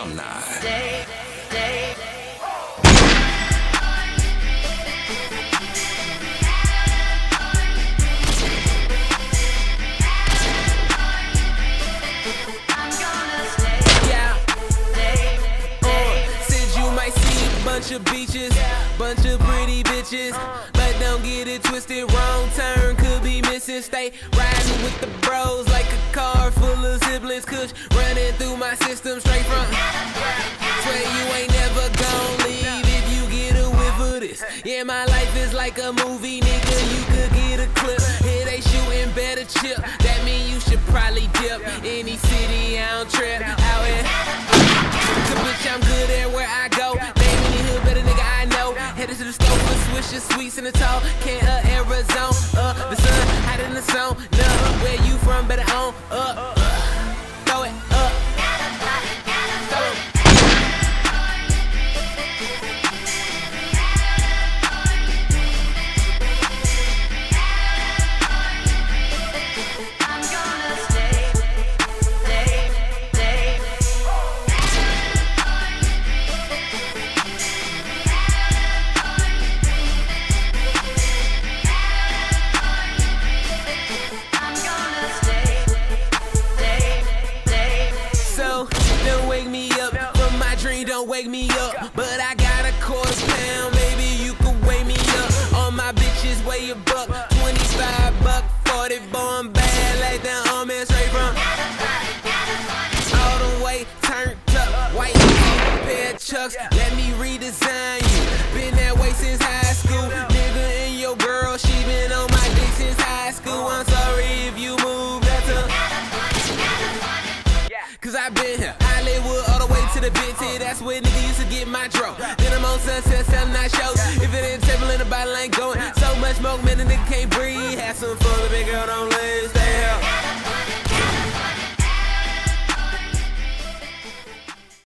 alumni. Day, day. Day, day. said you might see a bunch of beaches, bunch of pretty bitches. But don't get it twisted, wrong turn be. Stay riding with the bros like a car full of siblings. Kush running through my system straight from. Swear you ain't never gon' leave if you get a whiff of this. Yeah, my life is like a movie, nigga. You could get a clip. Here they shooting better chip. That mean you should probably dip. Any city, I don't trip. Out here. Cause bitch, I'm good at where I go. Any hood, better nigga I know. Headed to the store for Swishers, sweets in the tall. Can uh, Arizona, uh, the in the. Don't wake me up from my dream, don't wake me up. But I got a quarter pound, maybe you can wake me up. All my bitches weigh a buck, 25 buck, 40 born bad, like that arm man straight from. All the way turned up, white pair of chucks. Let me redesign you. Been that way since high school, nigga. And your girl, she been on my dick since high school. I'm sorry if you moved, that's a. Cause I been here, to the big T. That's where nigga used to get my dro. Then I'm on sunset selling night shows. If it ain't table in the bottle, ain't going. So much smoke, man, the nigga can't breathe. Have some fun,